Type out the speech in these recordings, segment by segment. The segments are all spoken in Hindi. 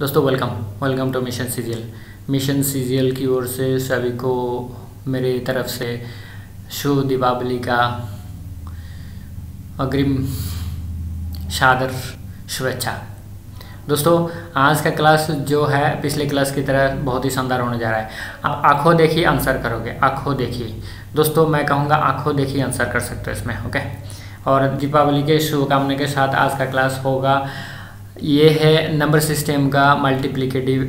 दोस्तों welcome welcome to mission serial mission serial की ओर से सभी को मेरी तरफ़ से शुभ दीपावली का अग्रिम सादर शुभेच्छा। दोस्तों, आज का क्लास जो है, पिछले क्लास की तरह बहुत ही शानदार होने जा रहा है। आप आँखों देखिए आंसर करोगे। आँखों देखिए। दोस्तों, मैं कहूँगा आँखों देखिए आंसर कर सकते हो इसमें ओके और दीपावली के शुभकामना के साथ आज का क्लास होगा ये है नंबर सिस्टम का मल्टीप्लिकेटिव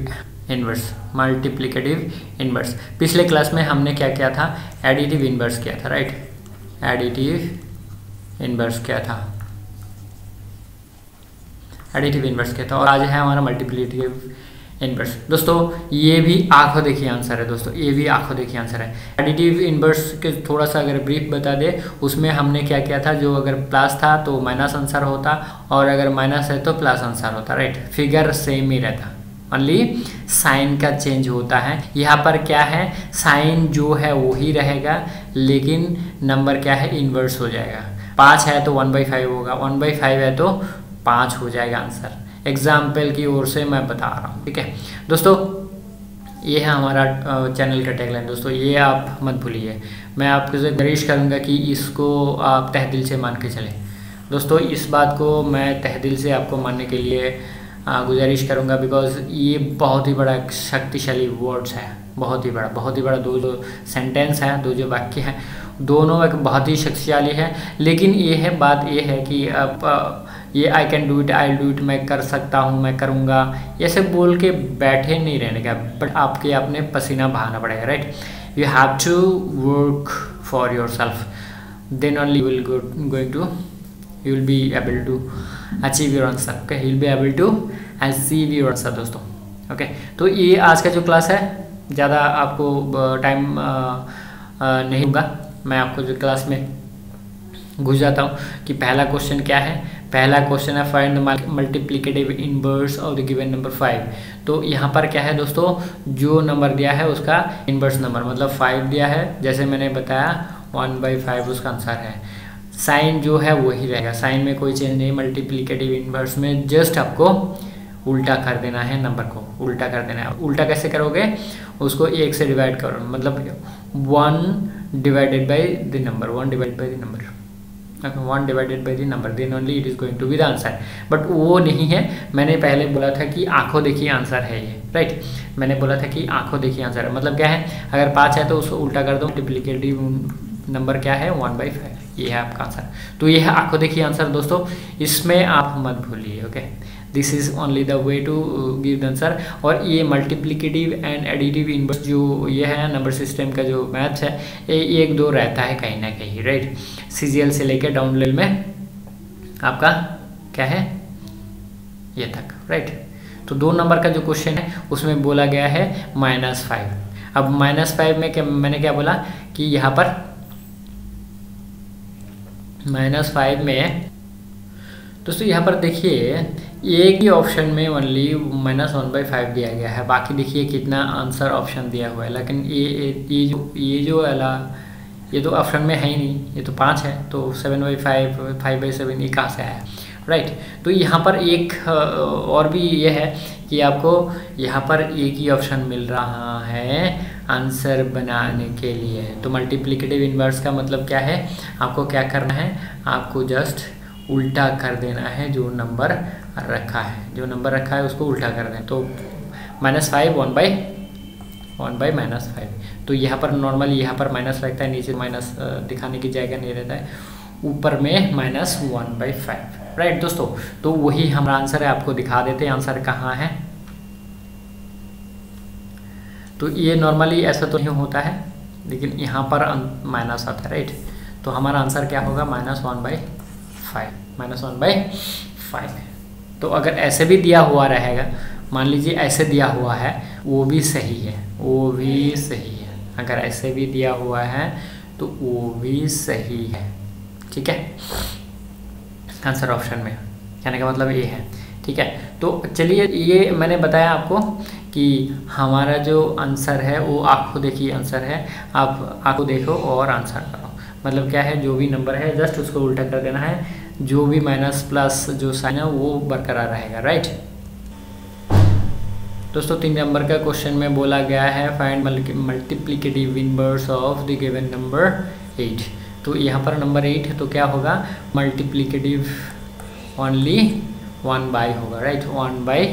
इन्वर्स मल्टीप्लिकेटिव इन्वर्स पिछले क्लास में हमने क्या किया था? एडिटिव इन्वर्स किया था राइट एडिटिव इन्वर्स क्या था। एडिटिव इन्वर्स क्या था। और आज है हमारा मल्टीप्लिकेटिव इनवर्स दोस्तों, ये भी आँखों देखिए आंसर है, दोस्तों, ये भी आँखों देखिए आंसर है। एडिटिव इनवर्स के थोड़ा सा अगर ब्रीफ बता दे, उसमें हमने क्या किया था? जो अगर प्लस था तो माइनस आंसर होता, और अगर माइनस है तो प्लस आंसर होता राइट फिगर सेम ही रहता। ओनली साइन का चेंज होता है। यहाँ पर क्या है? साइन जो है, वो ही रहेगा, लेकिन नंबर क्या है? इन्वर्स हो जाएगा। पाँच है तो वन बाई फाइव होगा। वन बाई फाइव है तो पाँच हो जाएगा आंसर एग्ज़ाम्पल की ओर से मैं बता रहा हूँ, ठीक है? दोस्तों, ये है हमारा चैनल का टैगलाइन दोस्तों, ये आप मत भूलिए। मैं आपको से गुजारिश करूँगा कि इसको आप तह दिल से मान के चलें। दोस्तों, इस बात को मैं तह दिल से आपको मानने के लिए गुजारिश करूँगा बिकॉज़ ये बहुत ही बड़ा शक्तिशाली वर्ड्स है। बहुत ही बड़ा, बहुत ही बड़ा दो जो सेंटेंस है, दो जो वाक्य हैं, दोनों एक बहुत ही शक्तिशाली है। लेकिन ये है, बात ये है कि आप ये I can do it I do it मैं कर सकता हूँ, मैं करूँगा। ऐसे बोल के बैठे नहीं रहने का बट आपके अपने पसीना बहाना पड़ेगा right you have to work for yourself then only will going to you will be able to achieve your answer okay you will be able to achieve your answer दोस्तों ओके? तो ये आज का जो क्लास है, ज़्यादा आपको टाइम नहीं होगा। मैं आपको जो क्लास में घुस जाता हूँ कि पहला क्वेश्चन क्या है पहला क्वेश्चन है find the multiplicative inverse of the given number five तो यहाँ पर क्या है दोस्तों? जो नंबर दिया है उसका इनवर्स नंबर मतलब फाइव दिया है। जैसे मैंने बताया वन बाई फाइव उसका आंसर है। साइन जो है वही रहेगा। साइन में कोई चेंज नहीं मल्टीप्लिकेटिव इनवर्स में जस्ट आपको उल्टा कर देना है नंबर को। उल्टा कर देना है। उल्टा कैसे करोगे? उसको एक से डिवाइड करो। मतलब one divided by the number one divide by the number one divided by the number then only it is going to be the answer but वो नहीं है। मैंने पहले बोला था कि आँखों देखिए आंसर है ये राइट मैंने बोला था कि आँखों देखिए आंसर है। मतलब क्या है? अगर पाँच है तो उसको उल्टा कर दो। डिप्लीकेटिव नंबर क्या है? वन बाई फाइव ये है आपका आंसर तो ये है आँखों देखिए आंसर दोस्तों। इसमें आप मत भूलिए okay this is only the way to give the answer और ये मल्टीप्लिकेटिव एंड एडिटिव इनवर्स जो ये है नंबर सिस्टम का जो मैथ्स है, ये एक दो रहता है कहीं ना कहीं राइट सी से लेकर डाउन लेवल में आपका क्या है? ये तक राइट तो दो नंबर का जो क्वेश्चन है, उसमें बोला गया है माइनस फाइव अब माइनस फाइव में क्या, मैंने क्या बोला कि यहाँ पर माइनस फाइव में दोस्तों, यहाँ पर देखिए एक ही ऑप्शन में only minus one by five दिया गया है। बाकी देखिए कितना आंसर ऑप्शन दिया हुआ है। लेकिन ये ये जो ये जो अला ये तो ऑप्शन में है ही नहीं। ये तो पाँच है तो seven by five five by seven ये कहाँ से आया? राइट तो यहाँ पर एक और भी ये है कि आपको यहाँ पर एक ही ऑप्शन मिल रहा है आंसर बनाने के लिए। तो मल्टीप्लिकेटिव इन्वर्स का मतलब क्या है? आपको क्या करना है? आपको जस्ट उल्टा कर देना है जो नंबर रखा है। जो नंबर रखा है उसको उल्टा कर दें। तो minus five one by one by minus five तो यहाँ पर नॉर्मली यहाँ पर माइनस रहता है, नीचे माइनस दिखाने की जगह नहीं रहता है। ऊपर में minus one by five right दोस्तों? तो वही हमारा आंसर है, आपको दिखा देते हैं आंसर कहाँ है। तो ये नॉर्मली ऐसा तो नहीं होता है, लेकिन यहाँ पर माइनस आता है राइट तो हमारा आंसर क्या होगा? Minus one by five minus one by five तो अगर ऐसे भी दिया हुआ रहेगा, मान लीजिए ऐसे दिया हुआ है, वो भी सही है, वो भी सही है। अगर ऐसे भी दिया हुआ है तो वो भी सही है। ठीक है? आंसर ऑप्शन में। कहने का मतलब ये है। ठीक है? तो चलिए, ये मैंने बताया आपको कि हमारा जो आंसर है, वो आपको देखिए आंसर है। आप, आपको देखो और आंसर करो। मतलब क्या है, जो भी नंबर है जस्ट उसको उल्टा कर देना है। जो भी माइनस प्लस जो साइन है, वो बरकरार रहेगा राइट दोस्तों, तीन नंबर का क्वेश्चन में बोला गया है find multiplicative inverse of the given number eight तो यहाँ पर नंबर एट है तो क्या होगा? मल्टीप्लीकेटिव ओनली वन बाई होगा right one by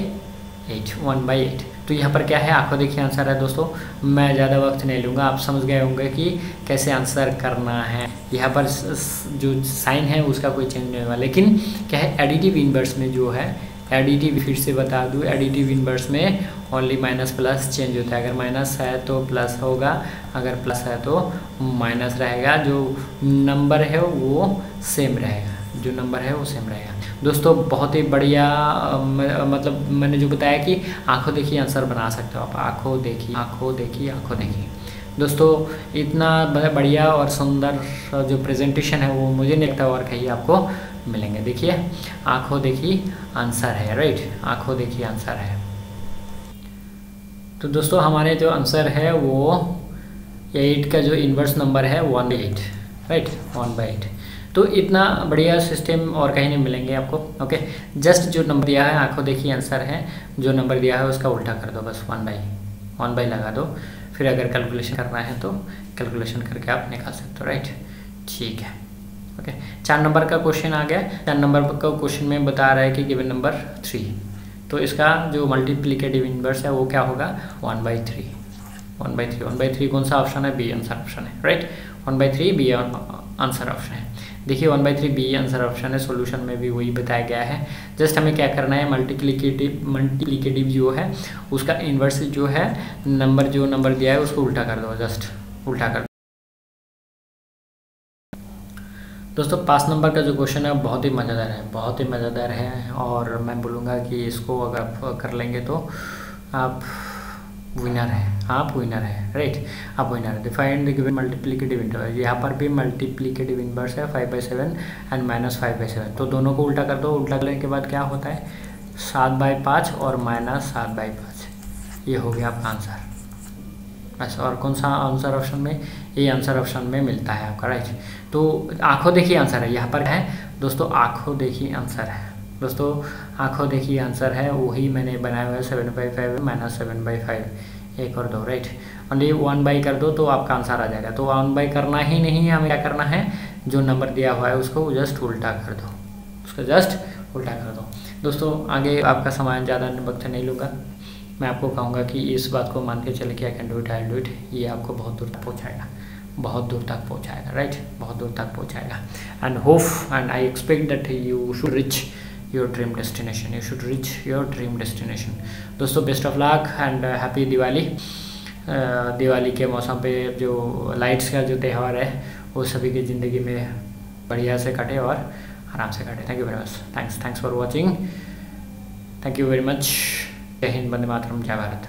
eight one by eight तो यहाँ पर क्या है? आपको देखिए आंसर है दोस्तों। मैं ज़्यादा वक्त नहीं लूँगा। आप समझ गए होंगे कि कैसे आंसर करना है। यहाँ पर जो साइन है, उसका कोई चेंज नहीं होगा। लेकिन क्या है? एडिटिव इनवर्स में जो है एडिटिव फिर से बता दूँ एडिटिव इनवर्स में ओनली माइनस प्लस चेंज होता है। अगर माइनस है तो प्लस होगा। अगर प्लस है तो माइनस रहेगा। जो नंबर है वो सेम रहेगा। जो नंबर है वो सेम रहेगा। दोस्तों, बहुत ही बढ़िया मतलब मैंने जो बताया कि आँखों देखिए आंसर बना सकते हो आप। आँखों देखिए आँखों देखिए आँखों देखिए। दोस्तों, इतना बढ़िया और सुंदर जो प्रेजेंटेशन है वो मुझे नहीं लगता और कहीं आपको मिलेंगे। देखिए, आँखों देखी आंसर है राइट आँखों देखी आंसर है। तो दोस्तों, हमारे जो आंसर है वो एट का जो इन्वर्स नंबर है one eight right one by eight तो इतना बढ़िया सिस्टम और कहीं नहीं मिलेंगे आपको ओके जस्ट जो नंबर दिया है आँखों देखिए आंसर है। जो नंबर दिया है, उसका उल्टा कर दो, बस वन बाई वन बाई लगा दो। फिर अगर कैलकुलेशन करना है तो कैलकुलेशन करके आप निकाल सकते हो राइट ठीक है ओके चार नंबर का क्वेश्चन आ गया। चार नंबर का क्वेश्चन में बता रहा है कि गिवन नंबर थ्री तो इसका जो मल्टीप्लीकेटिव इनवर्स है, वो क्या होगा? One by three one by three one by three कौन सा ऑप्शन है? बी आंसर ऑप्शन है right one by three B answer option है। देखिए one by three B answer option है सॉल्यूशन में भी वही बताया गया है। जस्ट हमें क्या करना है मल्टीप्लीकेटिव मल्टीप्लीकेटिव जो है, उसका इन्वर्स जो है नंबर जो नंबर दिया है, उसको उल्टा कर दो जस्ट उल्टा कर दोस्तों पाँच नंबर का जो क्वेश्चन है बहुत ही मज़ेदार है, बहुत ही मज़ेदार है। और मैं बोलूँगा कि इसको अगर आप कर लेंगे तो आप विनर है। आप विनर है राइट आप विनर है। द गिवन मल्टीप्लिकेटिव यहाँ पर भी मल्टीप्लिकेटिव इनवर्स है five by seven and minus five by seven तो दोनों को उल्टा कर दो, उल्टा करने के बाद क्या होता है? सात बाई पाँच और माइनस सात बाई पाँच। ये हो गया आपका आंसर बस, और कौन सा आंसर ऑप्शन में? ये आंसर ऑप्शन में मिलता है आपका राइट तो आँखों देखिए आंसर है। यहाँ पर है, दोस्तों, आँखों देखिए आंसर है। दोस्तों, आँखों देखिए आंसर है, वही मैंने बनाया हुआ है seven by five minus seven by five एक और दो राइट ये वन बाई कर दो तो आपका आंसर आ जाएगा। तो वन बाई करना ही नहीं है हमें क्या करना है? जो नंबर दिया हुआ है उसको जस्ट उल्टा कर दो। उसको जस्ट उल्टा कर दो। दोस्तों, आगे आपका सामान ज़्यादा वक्त नहीं लूँगा। मैं आपको कहूँगा कि इस बात को मान के चले कि I can do it I do it ये आपको बहुत दूर तक पहुँचाएगा। बहुत दूर तक पहुँचाएगा राइट बहुत दूर तक पहुँचाएगा। And hope and I expect that you should reach your dream destination you should reach your dream destination दोस्तों best of luck and happy Diwali. Diwali के मौसम पे जो लाइट्स का जो त्यौहार है, वो सभी की ज़िंदगी में बढ़िया से कटे और आराम से कटे। Thank you very much thanks thanks for watching thank you very much जय हिंद बंद मातरम, जय भारत।